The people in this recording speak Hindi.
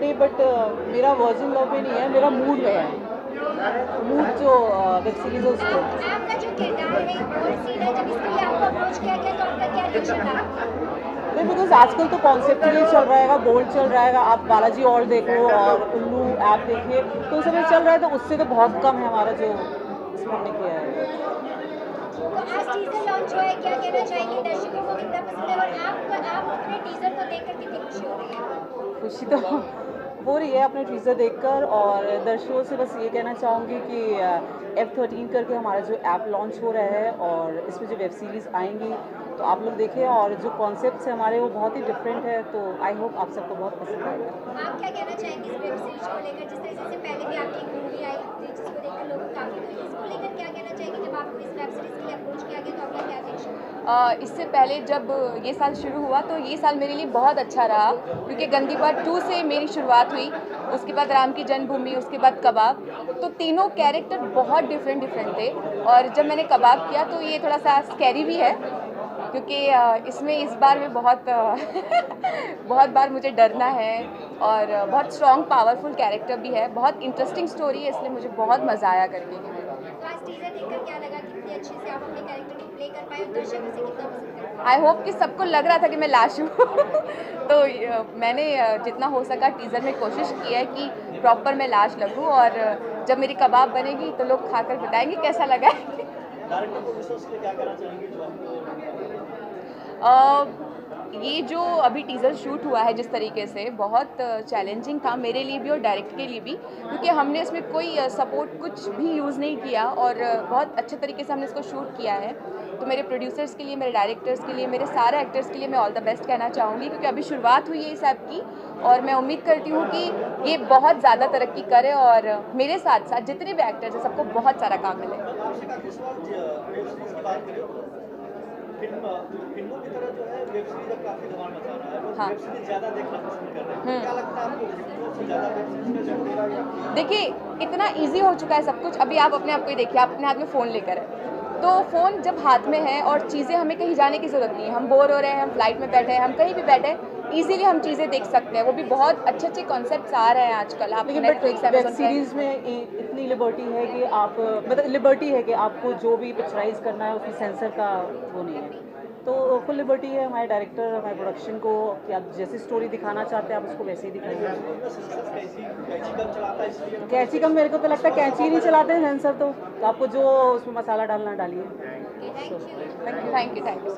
नहीं बट मेरा वर्जिन लव में नहीं है मेरा मूड में है। मूड जो वेब सीरीज़ है उसको। आपका जो किरदार है बोल्ड सीन है जब इसके लिए आपको अप्रोच किया गया तो आपका क्या रिएक्शन था? नहीं बिकॉज़ आजकल तो कॉन्सेप्ट ये चल रहा है बोल्ड चल रहा है आप बालाजी और देखो और उल्लू ऐप देखिए तो उस समय चल रहा है तो उससे तो बहुत कम है हमारा जो इसमें हमने किया है। तो आज टीजर लॉन्च हुआ है क्या कहना चाहेंगे? दर्शकों को कितना पसंद है? और आप आप अपने टीजर को देखकर कितनी खुशी हो रही है खुशी तो हो रही है अपने टीज़र देखकर और दर्शकों से बस ये कहना चाहूँगी कि एफ़ थर्टीन करके हमारा जो ऐप लॉन्च हो रहा है और इसमें जो वेब सीरीज़ आएँगी तो आप लोग देखें और जो कॉन्सेप्ट है हमारे, वो बहुत ही डिफरेंट है तो आई होप आप सबको बहुत पसंद आएगा। क्या कहना चाहेंगे इस वेब सीरीज़ को लेकर? जिस तरह से पहले भी आपकी मूवी आई थी, जिसको देखकर लोग काफ़ी तो इसको लेकर क्या कहना चाहेंगे जब आपको इस वेब सीरीज़ के लिए अप्रोच किया गया तो आपका क्या रिएक्शन अ, इससे पहले जब ये साल शुरू हुआ तो ये साल मेरे लिए बहुत अच्छा रहा, क्योंकि गंदी बात टू से मेरी शुरुआत हुई, उसके बाद राम की जन्मभूमि, उसके बाद कबाब। तो तीनों कैरेक्टर बहुत डिफरेंट डिफरेंट थे, और जब मैंने कबाब किया तो ये थोड़ा सा स्कैरी भी है, क्योंकि इसमें इस बार में बहुत बहुत बार मुझे डरना है, और बहुत स्ट्रॉन्ग पावरफुल कैरेक्टर भी है, बहुत इंटरेस्टिंग स्टोरी है, इसलिए मुझे बहुत मज़ा आया करके। तो क्या लगा? कितनी अच्छे से आप अपने कैरेक्टर को कर पाए और दर्शक कितना पसंद आई होप कि सबको लग रहा था कि मैं लाश हूँ। तो मैंने जितना हो सका टीज़र में कोशिश की है कि प्रॉपर मैं लाश लगूँ और जब मेरी कबाब बनेगी तो लोग खाकर बताएँगे कैसा लगा। है ये जो अभी टीज़र शूट हुआ है जिस तरीके से, बहुत चैलेंजिंग था मेरे लिए भी और डायरेक्ट के लिए भी, क्योंकि हमने इसमें कोई सपोर्ट कुछ भी यूज़ नहीं किया और बहुत अच्छे तरीके से हमने इसको शूट किया है। तो मेरे प्रोड्यूसर्स के लिए, मेरे डायरेक्टर्स के लिए, मेरे सारे एक्टर्स के लिए मैं ऑल द बेस्ट कहना चाहूँगी, क्योंकि अभी शुरुआत हुई है इस ऐप की और मैं उम्मीद करती हूँ कि ये बहुत ज़्यादा तरक्की करे और मेरे साथ साथ जितने भी एक्टर्स हैं, सबको बहुत सारा काम मिले। फ़िल्म फ़िल्मों की तरह जो है वेब सीरीज़ अब काफ़ी धमाल मचा रहा है। लोग हाँ। वेब सीरीज़ ज़्यादा देखना पसंद कर रहे हैं। हम्म। क्या लगता है आपको फ़िल्मों से ज़्यादा वेब सीरीज़ का जो देखिए इतना इजी हो चुका है सब कुछ। अभी आप अपने आप को ही देखिए आप अपने हाथ में फ़ोन लेकर है। तो फ़ोन जब हाथ में है और चीज़ें हमें कहीं जाने की ज़रूरत नहीं है। हम बोर हो रहे हैं हम फ़्लाइट में बैठे हैं हम कहीं भी बैठे हैं इजीली हम चीज़ें देख सकते हैं। वो भी बहुत अच्छे अच्छे कॉन्सेप्ट्स आ रहे हैं आजकल। आप वेब सीरीज़ में इतनी लिबर्टी है कि आप मतलब लिबर्टी है कि आपको जो भी पिक्चराइज करना है उसमें सेंसर का वो नहीं है। तो फुल लिबर्टी है हमारे डायरेक्टर हमारे प्रोडक्शन को कि आप जैसी स्टोरी दिखाना चाहते हैं आप उसको वैसे ही दिखाइए। कैंची कम मेरे को तो लगता है कैंची ही नहीं चलाते हैं सेंसर तो, तो आपको जो उसमें मसाला डालना डालिए। Thank you thank you thank you